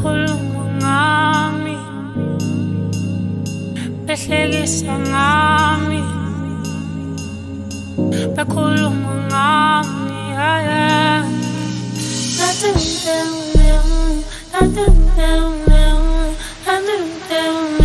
ukhuluma ngami behlekisa ngami bekhuluma ngami yeah. Nothing.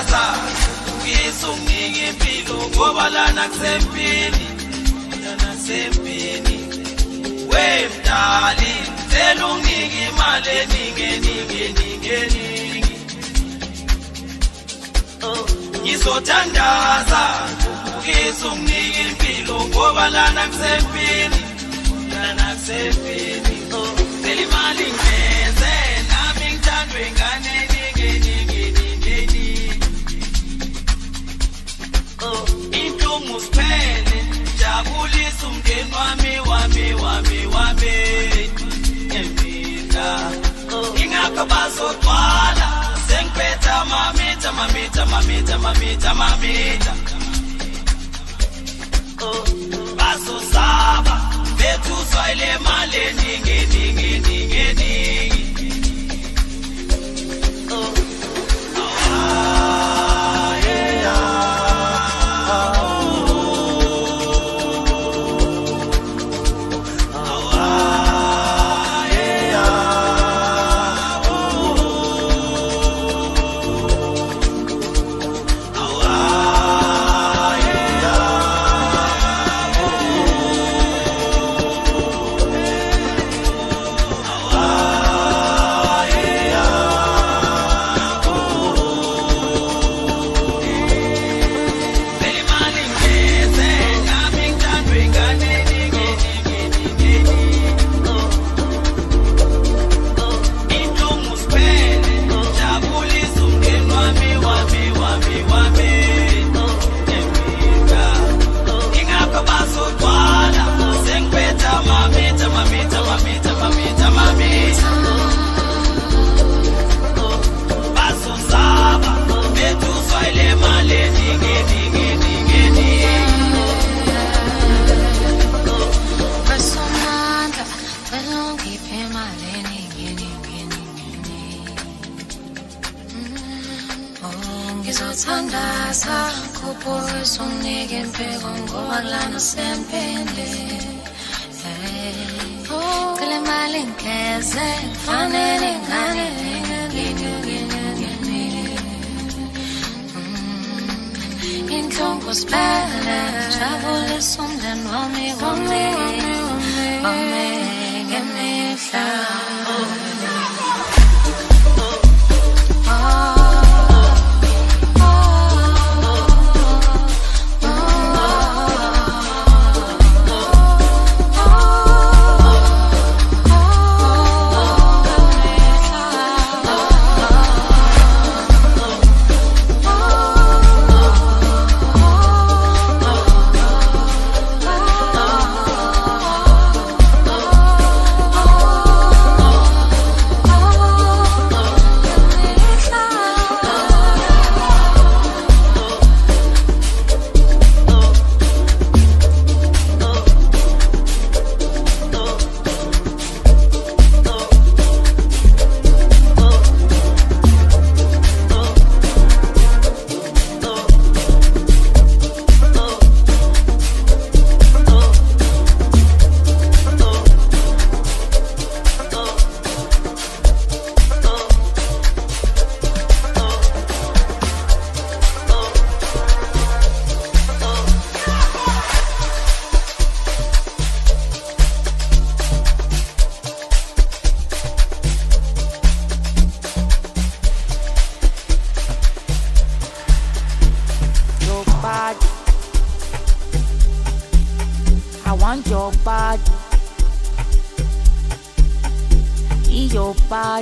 sasa uyesu nginike impilo ngoba lana kusempini lana sempini wemdali cela unginike imali eningeningeningeningi ngizothandaza uyesu nginike impilo ngoba lana kusempini lana kusempini. Cela imali nge jabulisa umndeni wami wami wami wami. Emina ingakho bazogcwala. Sengiphethe amamitha mamitha mamitha mamitha mamitha Oh, bazosaba bethu swayile mali eningi eningi eningi eningi. Inhlungu siphele jabulisa umndeni wami wami wami ngemihla your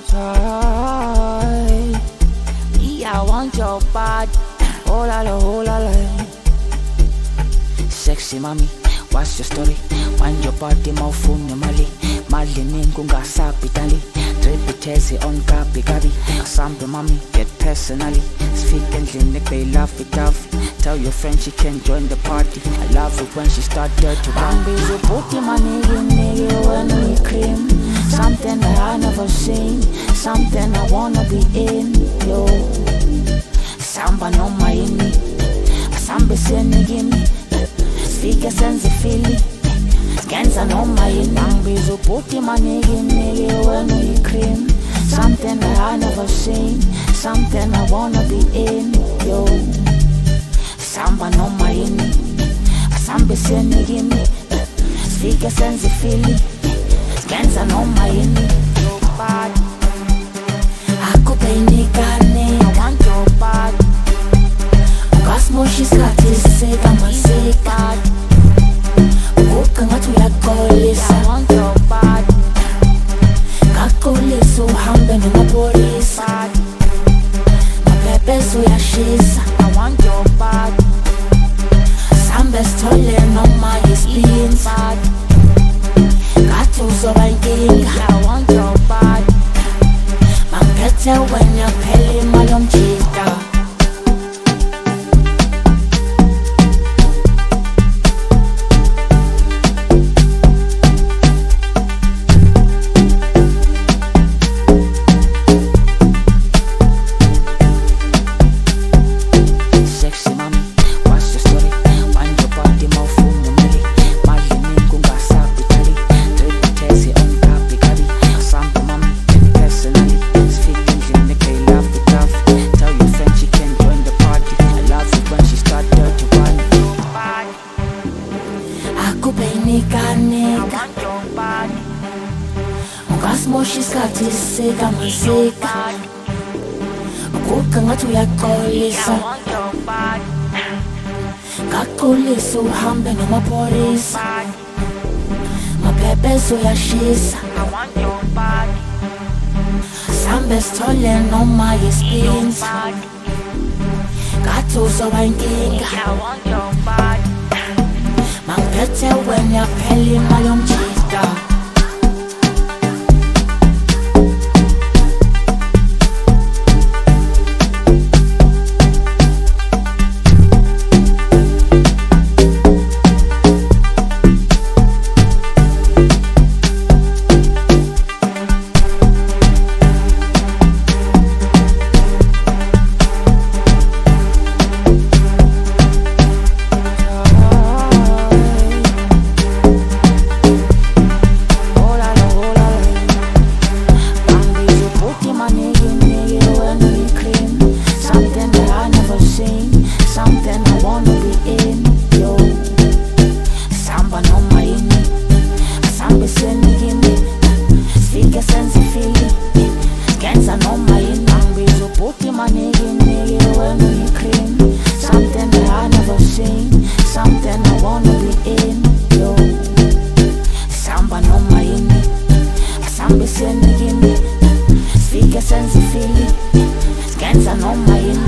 your body. Yeah, I want your body. Oh la la, oh la la. Sexy mommy, what's your story? Want your body mawufuna mali mali ningi ungasabhidali dripithezi on gabi gabi sambe mami get personally sifike endlini beyilove itafi Tell your friend she can join the party. I love it when she start dirty Bambi's a booty money, nigga, when we cream. Something that I never seen, something I wanna be in, yo. Samba no maini, samba sene gimme. Speaker sense a feeling. Scansa no maini. Bambi's a booty money, nigga, when we cream. Something that I never seen, something I wanna be in, yo samba noma yini? Asambe siyanike ini sike senze ifili ngenza noma yini? kuliso uhambe nomapolisa maphepheso yashisa. Sambe body, noma yisipinza tell when inkinga mangiphethe wena my imali yomjika. Sende gini Sfiga senza fili Scherza non mai in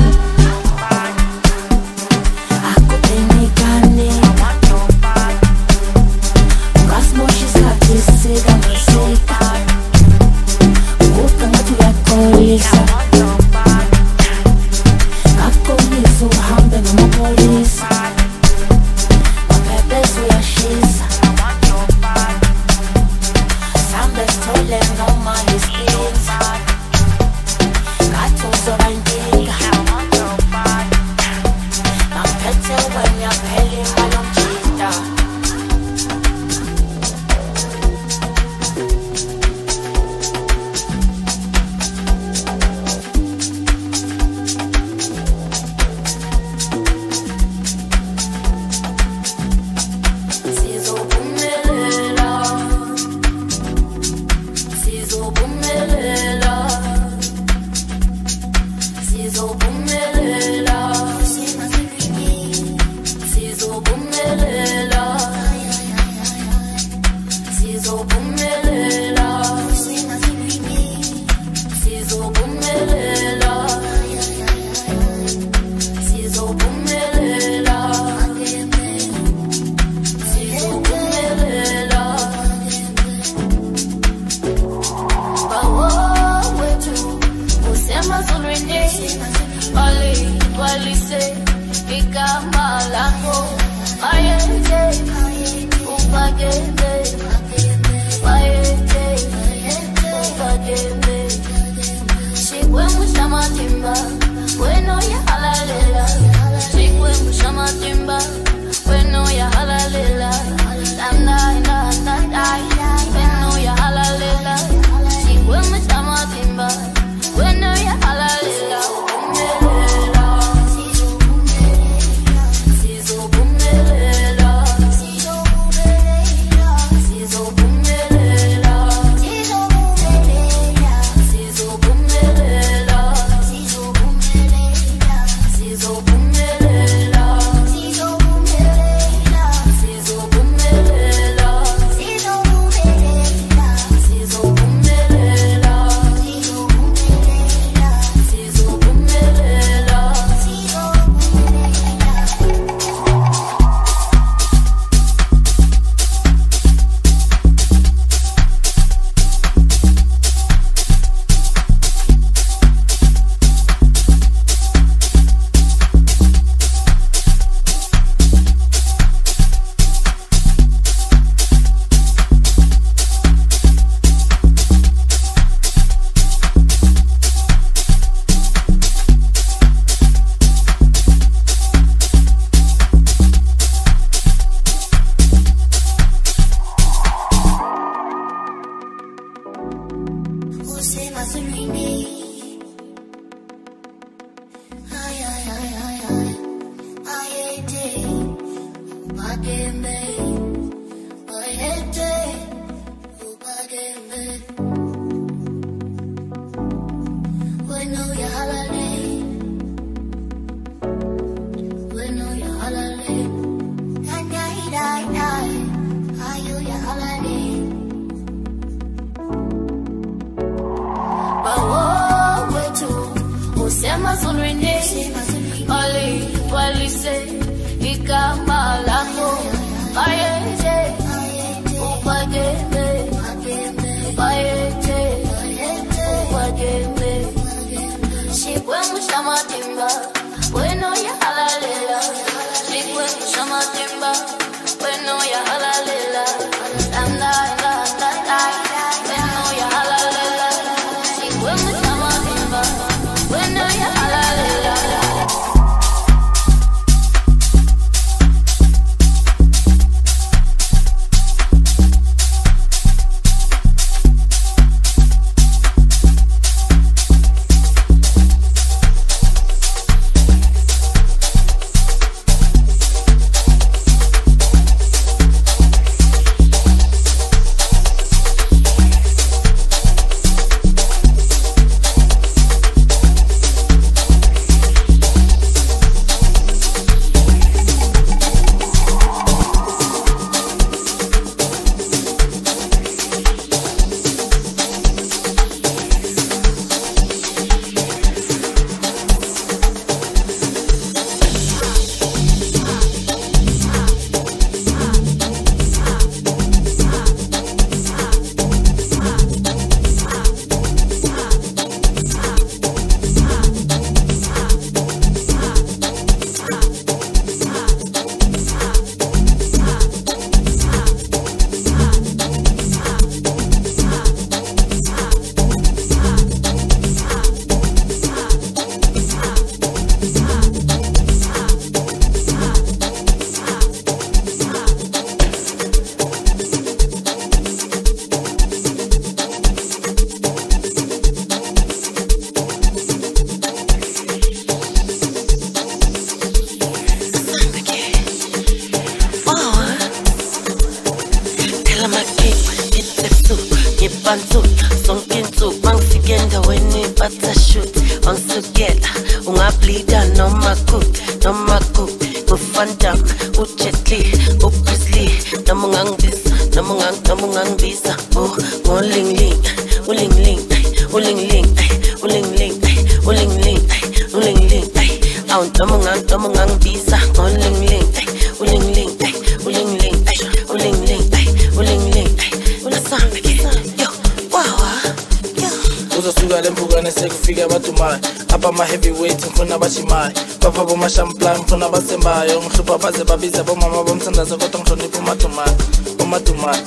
ama-heavyweight ngifuna abashimayo bapha bomashamplayo ngifuna abasembayo. Ngihlupha baze babize bomama bomthandazo kodwa ngihlonipha umadumayo umadumayo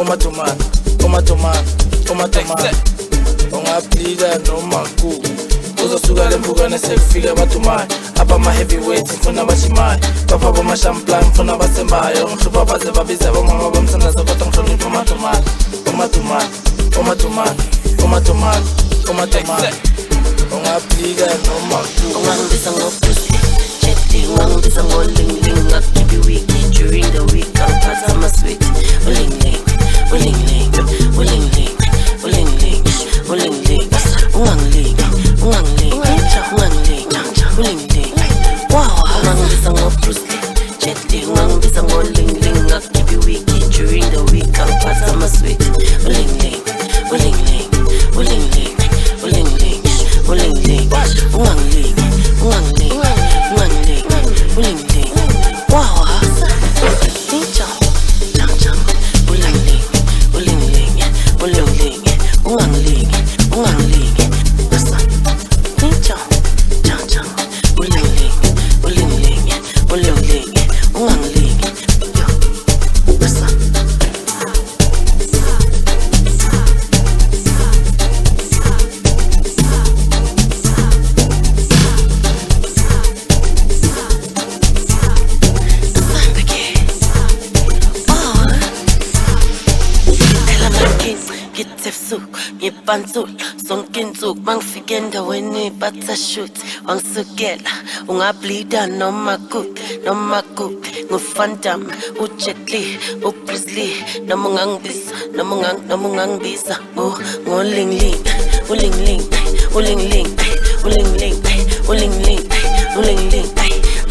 umadumayo umadumayo umadumayo ungablida noma ku? Uzosuka le mpukane sekufika abadumayo apha ama-heavyweight ngifuna abashimayo bapha bomashamplayo ngifuna abasembayo. Ngihlupha baze babize bomama bomthandazo kodwa ngihlonipha ngobusi jetli ungangibiza ngolingling ngakukhiphi iwiki during the ungangibiza ngobruce lee jetli ungangibiza ngolingling ngakukhiphi iwiki during the ulingling ulingling ngithi ebusuku ngibhansula zonke insuku u endaweni ling, wangisukela ungablida noma kuphi noma kuphi ngufandam ujetli ling, noma ungangibiza noma ungang- noma ungangibiza ngo- ngolingling ulingling ulingling ulingling ulingling ulingling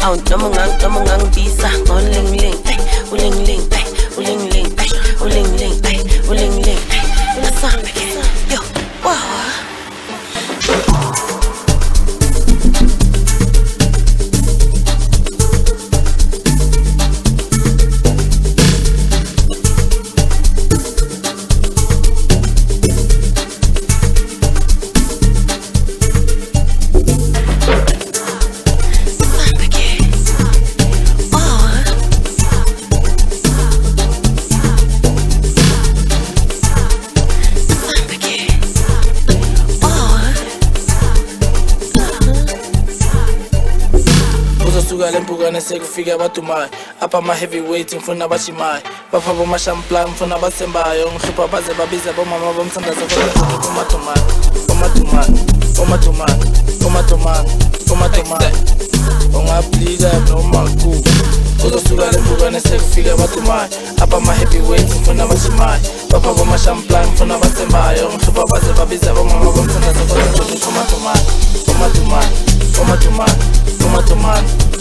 awu noma ungang- ling ungangibiza ngolingling ling ulingling ulingling ulingling nese kufika abadumayo apha ama-heavyweight ngifuna abashimayo bapha bomashampla ngifuna abathembayo ngihlupha baze babiza bomama bomthandazo komatomane omatomane omatomane omatomane omatomane ungaplika nomaku kuzosuka lempukane sekufika abadumayo apha ama-heavyweight ngifuna abashimayo bapha bomashampla ngifuna abathembayo ngihlupha baze babiza bomama bomthandazo komatomane omatomane omatomane omatomane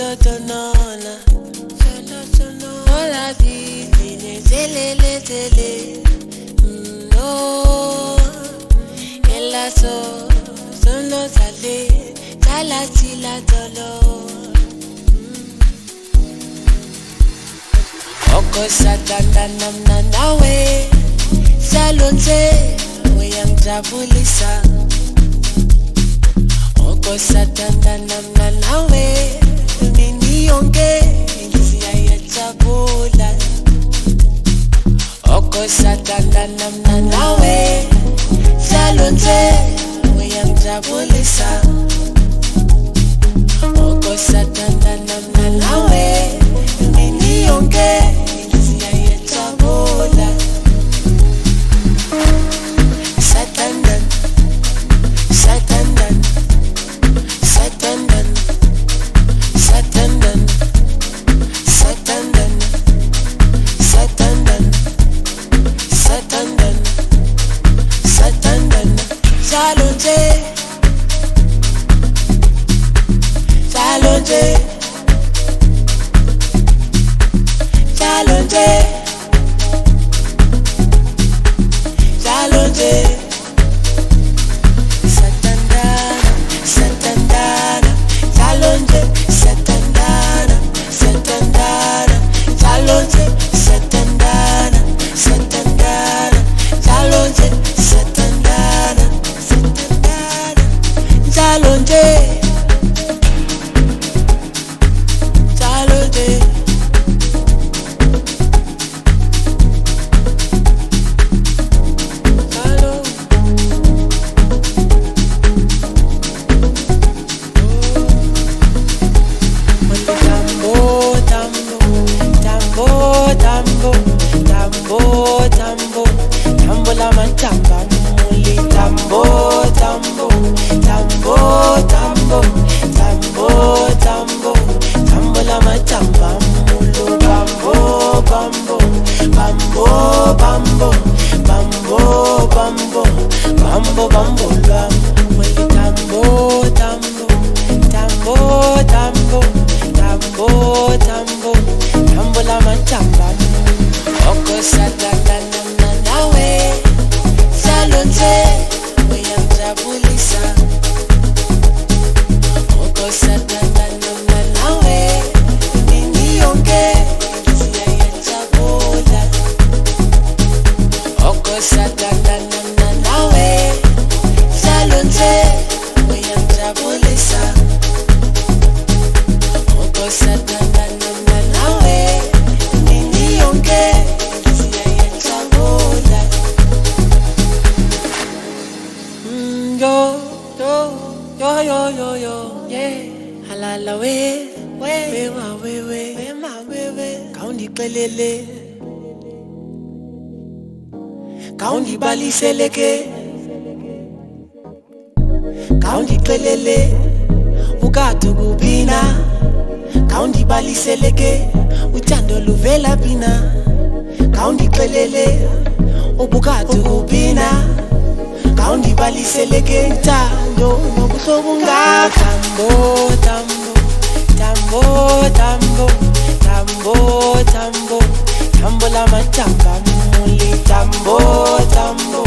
Felotonola, felotonola bitine zelele zele. Mm, no, ela so sono sale, sala sila tolo. Mm. Oko satata namna nawe, salonze oyang jabulisa. Oko satata namna nawe yonke. Ngiziyayajabula oko mna nawe. Hlalo nje uyangijabulisa oko tambo tambo tambo